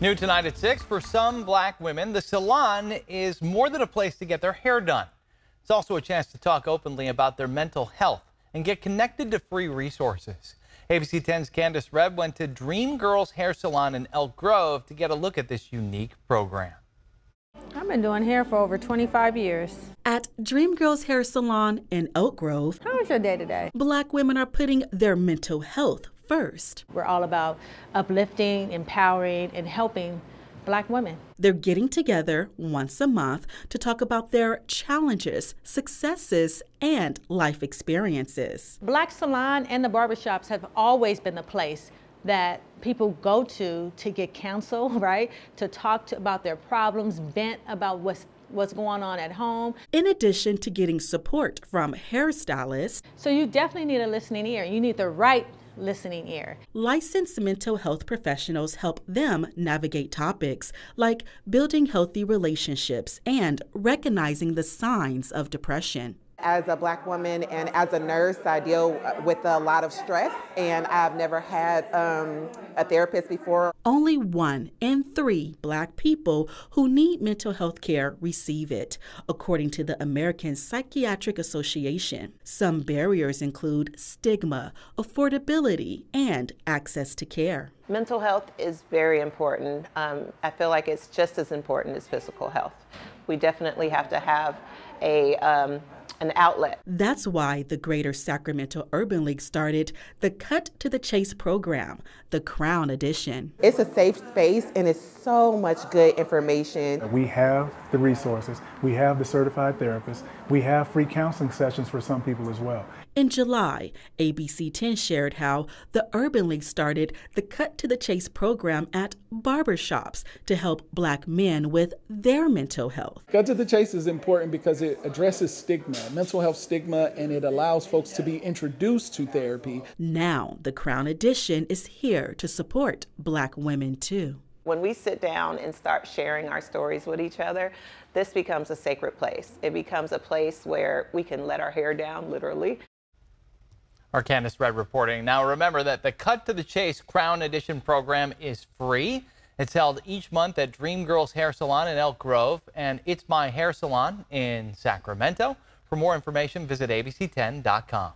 New tonight at 6, for some black women, the salon is more than a place to get their hair done. It's also a chance to talk openly about their mental health and get connected to free resources. ABC 10's Candice Redd went to Dream Girls Hair Salon in Elk Grove to get a look at this unique program. I've been doing hair for over 25 years. At Dream Girls Hair Salon in Elk Grove, How was your day today? black women are putting their mental health first. We're all about uplifting, empowering, and helping black women. They're getting together once a month to talk about their challenges, successes, and life experiences. Black salon and the barbershops have always been the place that people go to to get counsel, right? To talk to, about their problems, vent about what's what's going on at home. In addition to getting support from hairstylists, So you definitely need a listening ear. You need the right listening ear. licensed mental health professionals help them navigate topics like building healthy relationships and recognizing the signs of depression. As a black woman and as a nurse, I deal with a lot of stress, and I've never had um, a therapist before. Only one in three black people who need mental health care receive it, according to the American Psychiatric Association. Some barriers include stigma, affordability, and access to care. Mental health is very important. Um, I feel like it's just as important as physical health. We definitely have to have a um, an outlet. That's why the Greater Sacramento Urban League started the Cut to the Chase program, the Crown Edition. It's a safe space, and it's so much good information. We have the resources, we have the certified therapists, we have free counseling sessions for some people as well. In July, ABC 10 shared how the Urban League started the Cut to the Chase program at barbershops to help black men with their mental health. Cut to the chase is important because it addresses stigma, mental health stigma, and it allows folks to be introduced to therapy. Now, the Crown Edition is here to support black women too. When we sit down and start sharing our stories with each other, this becomes a sacred place. It becomes a place where we can let our hair down, literally. Our Candice Redd reporting. Now remember that the Cut to the Chase Crown Edition program is free. It's held each month at Dream Girls Hair Salon in Elk Grove and It's My Hair Salon in Sacramento. For more information, visit abc10.com.